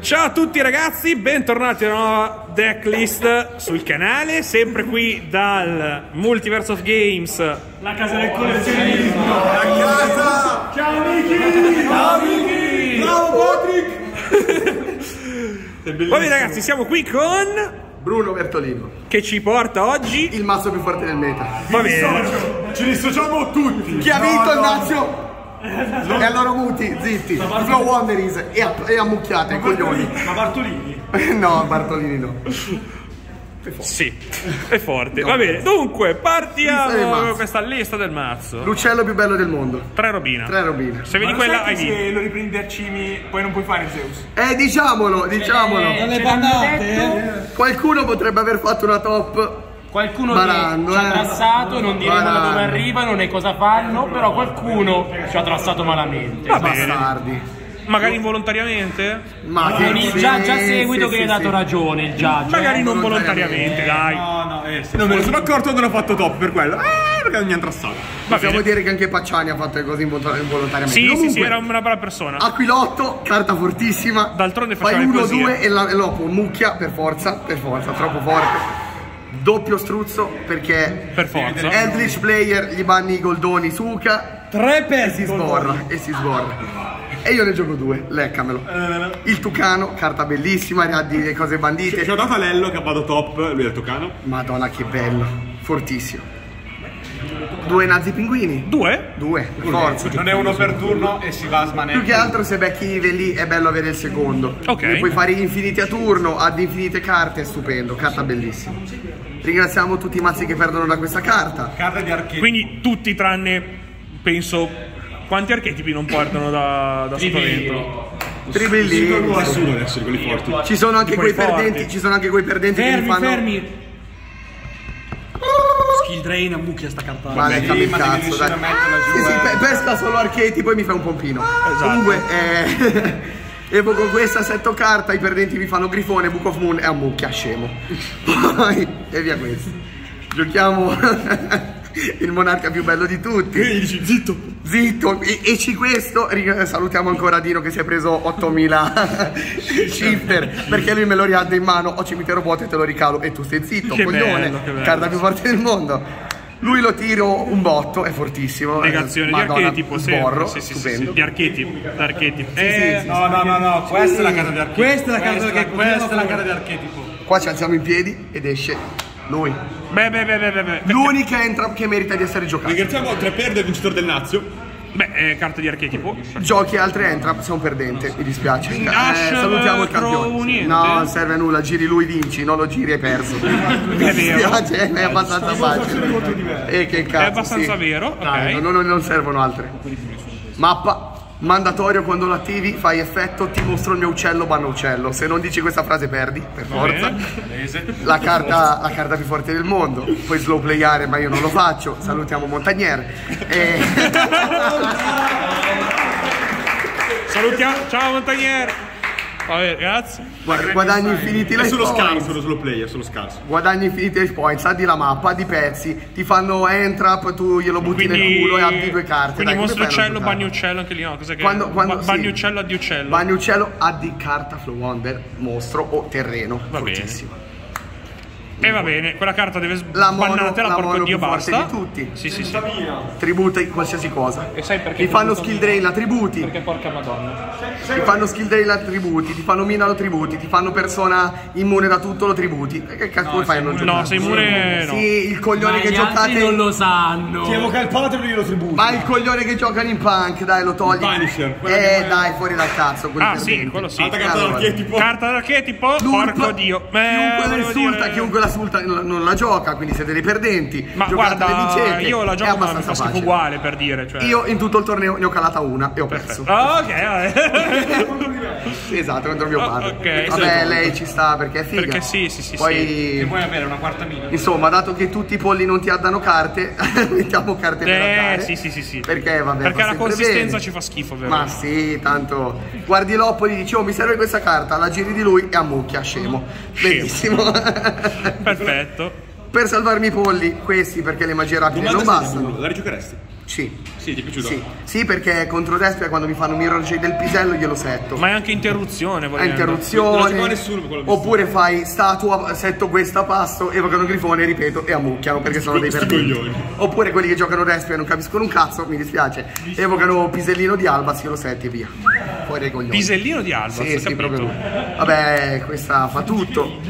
Ciao a tutti ragazzi, bentornati a una nuova decklist sul canale, sempre qui dal Multiverse of Games. La casa del collezionismo! Ciao Miki! Ciao Miki! Bravo Patrick! Va bene ragazzi, siamo qui con... Bruno Bertolino, che ci porta oggi... il mazzo più forte del meta. Va bene. Ci dissociamo tutti! Chi ha vinto il Nazio? E allora muti, zitti. Flow Wanderers e, a- e ammucchiate, coglioni. Ma Bartolini? no, Bartolini no. Sì, è forte. Va bene, dunque, partiamo con questa lista del mazzo. L'uccello più bello del mondo. Tre robine. Tre robine. Se vedi Ma quella hai che vinto. se lo riprendi a Cimi poi non puoi fare Zeus? Eh, diciamolo, diciamolo. le bandate? Qualcuno potrebbe aver fatto una top. Qualcuno Barando, che ci ha eh. trassato, non diremo da dove arrivano né cosa fanno, però qualcuno ci ha trassato malamente. Va. Bastardi. Magari involontariamente? Ma Con il già, già sì, seguito sì, che sì, gli hai dato sì. ragione, il già. Magari non volontariamente, dai. No, no, eh, sì. Non me ne sono accorto quando ho fatto top per quello. Eh, perché non mi hanno trassato. Va Possiamo bene. dire che anche Pacciani ha fatto le cose invol- involontariamente. Sì, sì, sì, Comunque, era una brava persona. Aquilotto, carta fortissima. D'altronde Fai faceva le 1 poesie. 2 e la- e dopo mucchia per forza, per forza, troppo forte. Doppio struzzo perché Per forza. Eldritch player gli banni i goldoni Suka Tre e si sborra e si sborra. E io ne gioco due, leccamelo. Il Tucano, carta bellissima, ne ha di cose bandite. Ci ho dato a Lello che ha fatto top, lui è il Tocano. Madonna che bello, fortissimo. Due nazi pinguini. Due? Due, per forza. Non è uno per turno e si va a smanere. Più che altro se becchi i livelli è bello avere il secondo. Ok. Ne puoi fare infiniti a turno, ad infinite carte, è stupendo, carta bellissima. Ringraziamo tutti i mazzi che perdono da questa carta. Carta di archetipo. Quindi tutti tranne, penso... Quanti archetipi non portano da, da sotto dentro? Tribellini. Nessuno adesso di quelli forti. Ci sono anche quei perdenti, ci sono anche quei perdenti che mi Fermi, fanno. fermi. Skill drain, ammucchia sta carta. Maledicami il ma devi cazzo, dai. a metterla giù, Sì, sì, eh. pe- pesca solo archetipo e mi fai un pompino. Esatto. Comunque, eh, evoco questa, assetto carta, i perdenti mi fanno grifone, Book of Moon e a mucchia, scemo. Poi, e via questo. Giochiamo il monarca più bello di tutti. E dici zitto. Zitto, e, e ci questo, ring- salutiamo ancora Dino che si è preso 8000 shifter perché lui me lo rialza in mano, ho cimitero vuoto e te lo ricalo e tu stai zitto, Che coglione, bello, carta più forte del mondo. Lui lo tiro un botto, è fortissimo. Negazione eh, di Madonna, archetipo, sborro. Sì, sì, sì, stupendo. sì, Di archetipi. Di archetipi. sì, Eh, sì, No, no, no, no, questa è la carta di archetipo. Questa è la carta Questa- che- Questa è la carta di archetipo. Qua ci alziamo in piedi ed esce lui. Beh, beh, beh, beh, beh. L'unica entrap che merita di essere giocato. Ringraziamo tre perde il vincitore del Nazio. Beh, eh, carta di archetipo. Giochi altre entrap, sei un perdente, mi dispiace. Eh, Ash, salutiamo il campione. No, non serve a nulla, giri lui, vinci, non lo giri hai perso. mi vero. dispiace, è abbastanza facile. E che cazzo. È abbastanza sì. vero, ok. Dai, non, non- non servono altre. Mappa. Mandatorio quando lo attivi, fai effetto, ti mostro il mio uccello, banno uccello. Se non dici questa frase perdi, per forza. La carta, la carta più forte del mondo. Puoi slow playare, ma io non lo faccio. Salutiamo Montagnier. E... Salutiamo. Ciao, Montagnier. Vabbè, grazie. Guadagni infiniti È life solo points. scarso, solo player, solo scarso. Guadagni infiniti life points, addi la mappa, addi pezzi, ti fanno entrap, tu glielo butti nel culo e addi due carte. Quindi Dai, mostro uccello, bagno uccello, anche lì no, cos'è che Quando, quando, ba- sì. bagno uccello, addio uccello. Bagno uccello, addi carta, flow wonder, mostro o terreno. Va bene. E va bene, quella carta deve sbannatela, la porco dio, più forte basta. di tutti. Sì, sì, sì. Tributa in qualsiasi cosa. E sai perché? Ti fanno skill drain la tributi, Perché porca madonna. ti fanno skill drain la tributi, ti fanno mina lo tributi, ti fanno persona immune da tutto lo tributi. E che cazzo come fai a non giocare? No, sei immune no. Sì, coglione Ma che giocate. non lo sanno. Ti evoca il patro e glielo tributo. Ma il coglione che giocano in punk, dai, lo togli. Punisher, Eh, dai, fuori dal cazzo. Ah, sì, quello sì. Altra carta Allora. d'archetipo. Carta d'archetipo, porco dio. Eh, chiunque la volevo insulta, dire- chiunque la insulta non la gioca, quindi siete dei perdenti. Ma guarda, io la gioco ma mi abbastanza fa schifo facile. uguale per dire. Cioè. Io in tutto il torneo ne ho calata una e ho perso. Ah, ok. Esatto, contro mio Ah, padre. Vabbè, lei ci sta perché è figa. Perché sì, sì, sì, Poi, Puoi avere una quarta mina. insomma, dato che tutti i polli non ti addano carte, mettiamo carte per Eh, addare. sì, sì, sì, sì. Perché, vabbè, Perché la consistenza bene. ci fa schifo, vero? Ma sì, tanto guardi l'Opoli, dici oh mi serve questa carta, la giri di lui e ammucchia, scemo. Benissimo. Perfetto. per salvarmi i polli, questi perché le magie rapide non bastano. La rigiocheresti? Sì, Sì, ti è piaciuto? Sì, sì, perché contro Despia quando mi fanno Mirror J del pisello glielo setto. Ma è anche interruzione, volendo. Non la interruzione giocava nessuno quello oppure fai statua setto questa a passo evocano grifone ripeto e ammucchiano perché sono dei perdenti oppure quelli che giocano Despia e non capiscono un cazzo mi dispiace evocano pisellino di Alba io lo setti e via. Fuori dai coglioni. Pisellino di Alba, sì, sì, proprio vabbè questa fa tutto.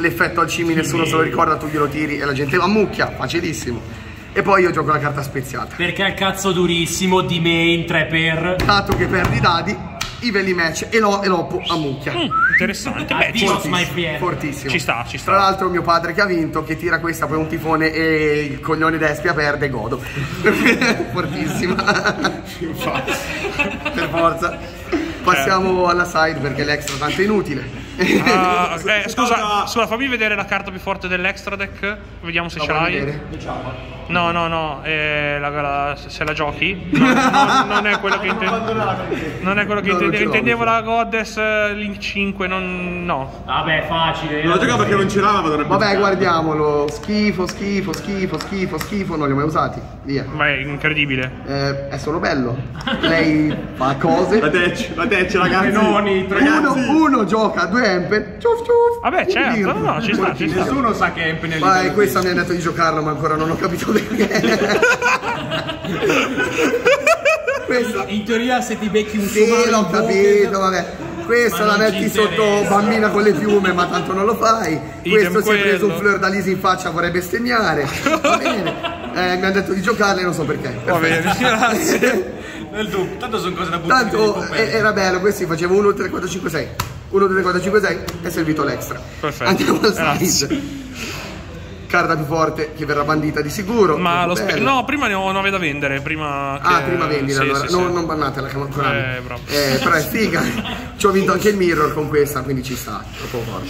L'effetto al cimi nessuno se lo ricorda tu glielo tiri e la gente ammucchia facilissimo e poi io gioco la carta speziata Perché è il cazzo durissimo di main 3 per. dato che perdi i dadi i veli match e lo e l'oppo ammucchia Mm, interessante. Beh, friend. fortissimo. Ci sta, ci sta. Tra l'altro mio padre che ha vinto, che tira questa poi un tifone e il coglione d'Espia perde, godo. Fortissima. per forza. Passiamo alla side perché l'extra tanto è inutile. Ah, eh, scusa, scusa, fammi vedere la carta più forte dell'extra deck. Vediamo se La ce l'hai. vedere? No, no, no, eh, la- la- se la giochi. No, no, non è quello che intendevo. Non è quello che intendevo. ce Intendevo la Goddess eh, Link 5, non. no. Vabbè, facile. Non la giocava perché non c'era, ma dovrebbe Vabbè, guardiamolo. Schifo, schifo, schifo, schifo, schifo. Non li ho mai usati. Via. Ma è incredibile. Eh, è solo bello. Lei fa cose. La tech, la tech, ragazzi. Noni, Uno, ragazzi. uno gioca due Empen. Ciuf ciuf. Vabbè, certo, no, no, ci sta, ci sta. Nessuno sa che è impegnato. Vai, questa mi ha detto di giocarlo, ma ancora non ho capito perché. questa In teoria, se ti becchi un Sì, somaro l'ho capito, vabbè. Questa la metti sotto bambina con le piume, ma tanto non lo fai. Idem Questo si è preso un fleur d'Alisi in faccia, vorrei bestemmiare. Va bene. Eh, mi ha detto di giocarle, non so perché. Va bene, grazie. Nel dubbio, tanto sono cose da buttare. Tanto eh, era bello, questi facevo 1, 2, 3, 4, 5, 6. 1, 2, 3, 4, 5, 6 è servito l'extra. Perfetto. Andiamo al side. Carta più forte che verrà bandita di sicuro. Ma lo spe-. No, prima ne ho 9 da vendere. Prima che... Ah, prima vendila Sì, allora. sì, non, sì. non bannatela, Konami. Konami. Eh, bravo. Eh, però è figa. Ci ho vinto anche il mirror con questa, quindi ci sta. Troppo forte.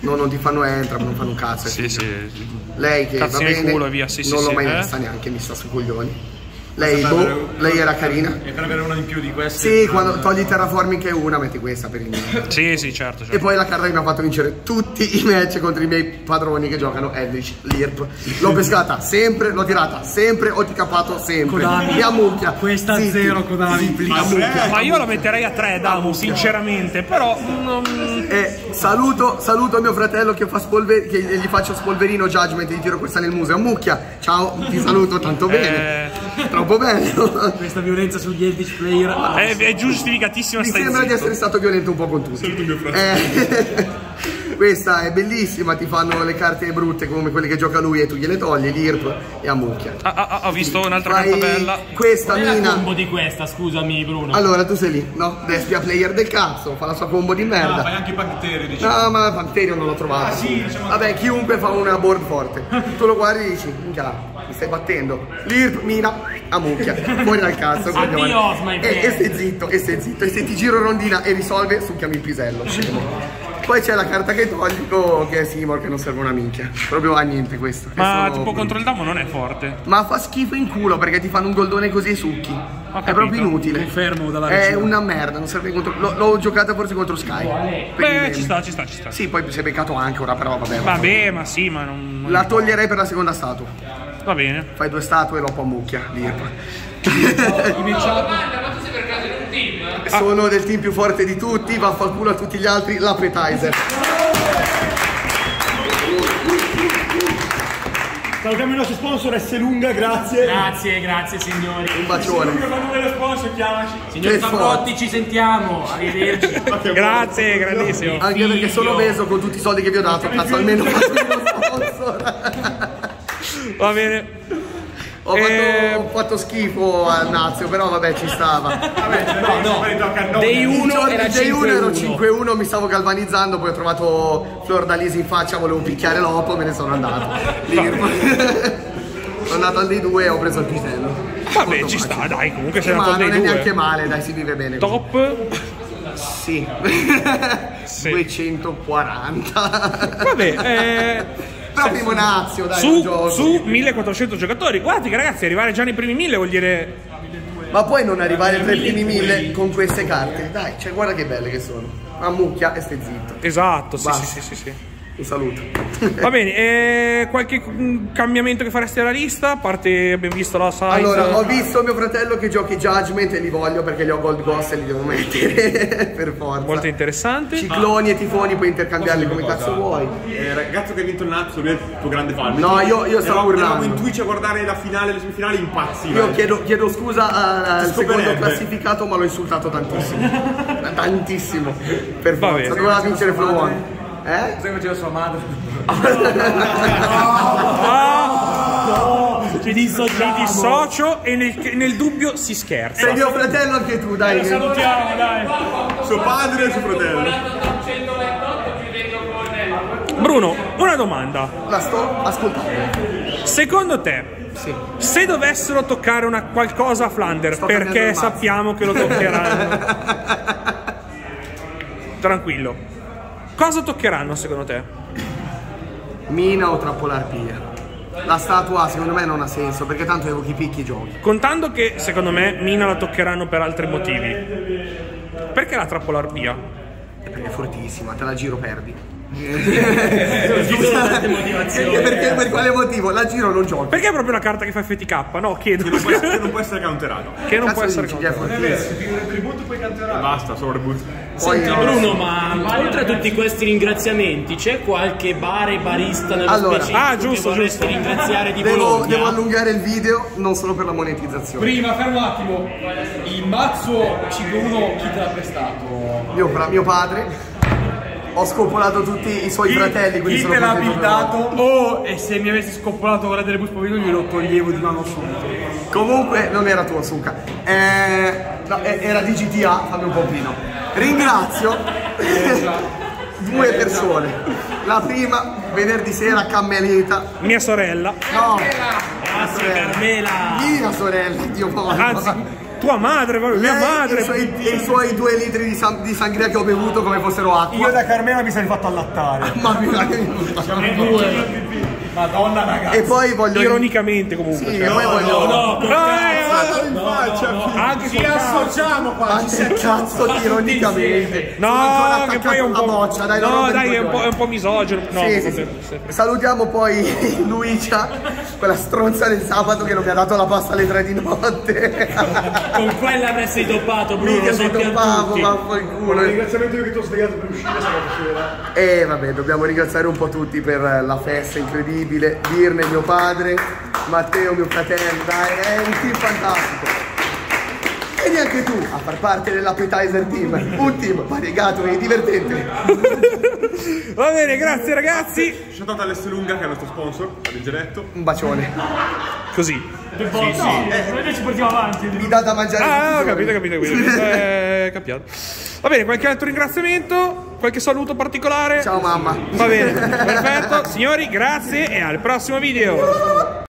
No, non ti fanno entra, non fanno un cazzo. Sì, figa. sì. Lei che va Cazzini al bene, culo via, sì, sì, non l'ho sì, mai eh. messa neanche, mi sta sui coglioni. Lei, boh, lei era carina. E per avere una in più di queste. Sì, quando togli terraforming che è una, metti questa per il mio. Sì, sì, certo. E certo. poi la carta che mi ha fatto vincere tutti i match contro i miei padroni che giocano Eldritch, l'IRP. L'ho pescata sempre, l'ho tirata sempre, ho ticappato sempre. Konami, E a mucchia. questa a Zitti, zero, Konami, zitti, please. a mucchia. Ma io la metterei a 3, Damu, sinceramente. Però. non- E saluto, saluto mio fratello che, fa spolver- che gli faccio spolverino judgment e gli tiro questa nel muso. A mucchia, ciao, ti saluto tanto bene. Troppo bello. Questa violenza sugli Eldritch player. È, è giustificatissima, Mi sembra di zitto. essere stato violento un po' con tutti. Eh, questa è bellissima, ti fanno le carte brutte come quelle che gioca lui e tu gliele togli, l'IRP e a mucchia. Ah, ah, ah, ho visto un'altra Fai carta bella. questa Qual mina. combo di questa, scusami, Bruno? Allora tu sei lì, no? Despia player del cazzo, fa la sua combo di Ah, fai merda. anche i batteri, diciamo. No, ma Panterio non l'ho trovato. Vabbè, chiunque fa una board forte. Tu lo guardi e dici, minchia, mi stai battendo. L'IRP, mina, a mucchia. Fuori dal cazzo. my e, e stai zitto, e stai zitto. E se ti giro rondina e risolve, succhiami il pisello, scemo. Poi c'è la carta che tolgo che è Seymour che non serve una minchia. Proprio a niente questo. Ma tipo contro il Damo non è forte. Ma fa schifo in culo perché ti fanno un goldone così e succhi. È proprio inutile. Confermo dalla È una merda, non serve contro. l'ho- giocata forse contro Sky. i Beh, ci sta, ci sta, ci sta. Sì, poi si è beccato anche ora, però vabbè. Vabbè, ma sì, ma non. non- La toglierei per la seconda statua. Va bene. Fai due statue e a mucchia. L'IRP. Sono del team più forte di tutti, vaffanculo a tutti gli altri, l'appetizer. Salutiamo i nostri sponsor S lunga, grazie. Grazie, grazie signori. Un bacione. Signor Fabrotti, ci sentiamo. Arrivederci. Grazie, grandissimo. Anche perché sono Figlio. obeso con tutti i soldi che vi ho dato, cazzo almeno fatemi uno sponsor. Va bene. Ho fatto, Eh, ho fatto schifo al Nazio, però vabbè ci stava. No, no. Dei 1 era J1 ero 5-1. 5-1, mi stavo galvanizzando, poi ho trovato Flor d'Alisi in faccia, volevo picchiare l'oppo, me ne sono andato. Sono andato al dei due e ho preso il pisello. Vabbè, Molto ci facile. sta, dai, comunque sei Ma andato non dei è neanche male, dai, si vive bene. così. Top. Sì. Sì. 240. Vabbè, eh, Però primo Nazio, dai, su, gioco. su 1400 giocatori. Guardate che ragazzi, arrivare già nei primi 1000 vuol dire. Ma puoi non arrivare tra i primi mille con queste carte? Dai, cioè guarda che belle che sono. A mucchia e stai zitto. Esatto, sì, sì, sì, sì. Un saluto. Va bene, e qualche mm, cambiamento che faresti alla lista? A parte abbiamo visto la size. Allora, ho visto mio fratello che giochi Judgment e li voglio perché li ho Gold Ghost e li devo mettere per forza. Molto interessante. Cicloni e tifoni puoi intercambiarli come cazzo vuoi. Eh, ragazzo che ha vinto il Nazio, lui è il tuo grande fan. No, io- io stavo urlando. Eravamo in Twitch a guardare la finale, le semifinali impazzi. Io chiedo, chiedo scusa al secondo classificato, ma l'ho insultato tantissimo. tantissimo. Per forza, doveva vincere Flow One. Eh? Sai come faceva sua madre? Ci dissociamo. Mi dissocio e nel, nel dubbio si scherza. Sei mio fratello anche tu, dai. Salutiamo, dai. Suo padre e suo fratello. Bruno, una domanda. La sto ascoltando. Secondo te, Sì. se dovessero toccare una, qualcosa a Flander, Sto perché sappiamo che lo toccheranno. Tranquillo. Cosa toccheranno secondo te? Mina o trappolarpia? La statua secondo me non ha senso perché tanto evochi picchi giochi. Contando che secondo me Mina la toccheranno per altri motivi. Perché la trappolar via? Perché è fortissima, te la giro perdi. Ci sono tante motivazioni. Perché per quale motivo? La giro non giochi. Perché è proprio una carta che fa FTK? No, chiedo. Non può essere, non può essere counterato. che non Cazzo può essere dici che è contro. fortissima. Basta, solo reboot. Poi Senti no. Bruno, ma oltre a tutti questi ringraziamenti, c'è qualche bar e barista nello Allora. specifico Ah, giusto, che vorresti giusto. ringraziare di Devo, Bologna? devo allungare il video non solo per la monetizzazione. Prima, fermo un attimo. Il mazzo 5-1 chi te l'ha prestato? Mio, fra- mio padre. Ho scopolato tutti i suoi fratelli, quindi Chi sono te l'ha buildato? Oh, e se mi avessi scopolato quella delle bus povino glielo toglievo di mano subito. Comunque non era tua Suka. Eh, no, eh, era di GTA, fammi un pochino. Ringrazio due persone. La prima, venerdì sera, Cammelita. Mia sorella. No, Grazie Carmela. mia sorella, Dio povero. Anzi, tua madre, mia Lei madre. e i suoi, e i suoi due litri di, san- di sangria che ho bevuto come fossero acqua. Io da Carmela mi sarei fatto allattare. Mamma mia, Madonna ragazzi. E poi voglio. Ironicamente comunque. Sì, e poi voglio. No, No, cazzo. eh, ma- anche Ci col cazzo. associamo qua. Ma che cazzo di ironicamente? No, che poi è un po'. boccia, dai, no, dai, è un po', è un po' misogino. No, Sì, sì. Salutiamo poi Luigia, quella stronza del sabato che non mi ha dato la pasta alle tre di notte. Con quella avresti doppato Bruno, Mica lo se sappiamo toppavo, tutti. vaffanculo. ringraziamento io che ti ho svegliato per uscire sabato sera. E vabbè, dobbiamo ringraziare un po' tutti per la festa incredibile. Dirne mio padre, Matteo mio fratello, dai, è un team fantastico. Vieni anche tu a far parte dell'appetizer team, un team variegato e divertente. Va bene, grazie ragazzi. Shout out all'S Lunga che è il nostro sponsor, a Leggeretto. Un bacione. Così. Noi ci portiamo avanti. Mi dà da mangiare. Ah, capito, capito, capito. Eh. Va bene, qualche altro ringraziamento? Qualche saluto particolare? Ciao mamma. Va bene, perfetto. Signori, grazie e al prossimo video.